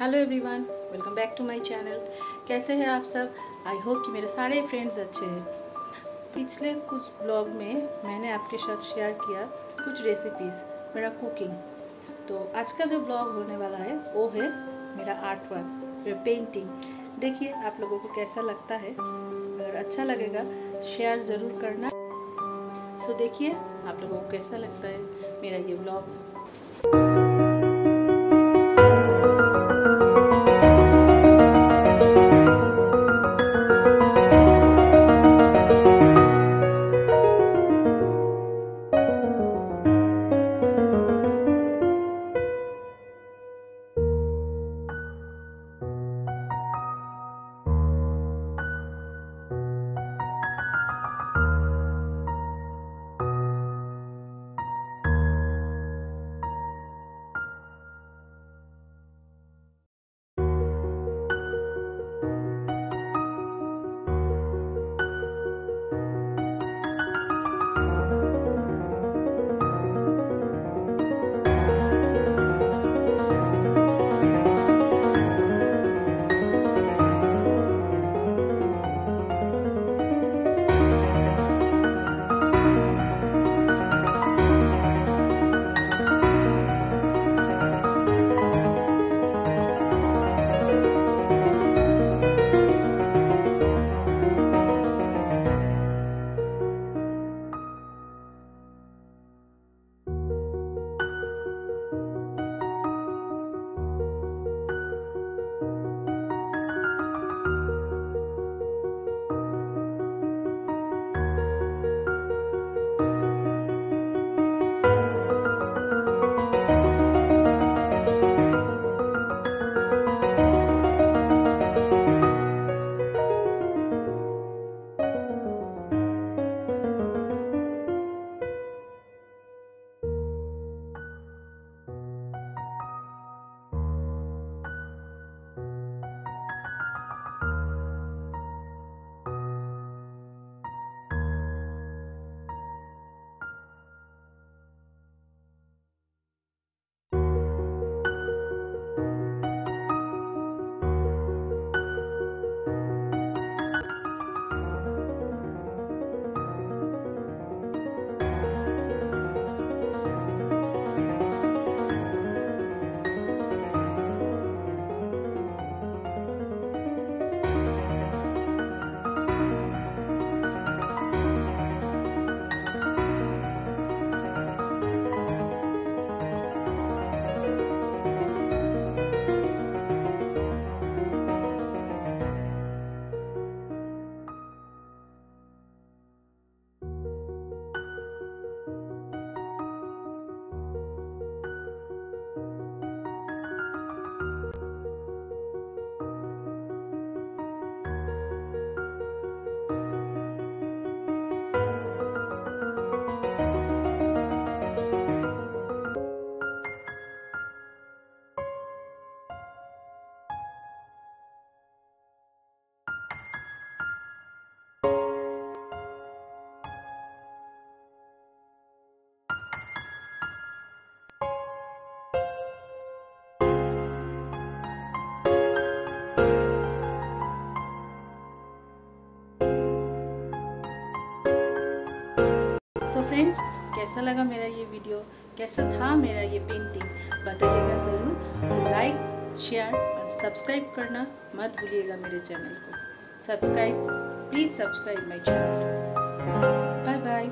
Hello everyone welcome back to my channel कैसे हैं आप सब? आई होप कि मेरे सारे फ्रेंड्स अच्छे हैं। पिछले कुछ ब्लॉग में मैंने आपके साथ शेयर किया कुछ रेसिपीज़ मेरा कुकिंग तो आज का जो ब्लॉग होने वाला है वो है मेरा आर्ट वर्क पेंटिंग देखिए आप लोगों को कैसा लगता है। अगर अच्छा लगेगा शेयर ज़रूर करना। सो so, देखिए आप लोगों को कैसा लगता है मेरा ये ब्लॉग फ्रेंड्स कैसा लगा मेरा ये वीडियो कैसा था मेरा ये पेंटिंग बताइएगा ज़रूर। लाइक शेयर और सब्सक्राइब करना मत भूलिएगा मेरे चैनल को। Subscribe please subscribe my channel bye bye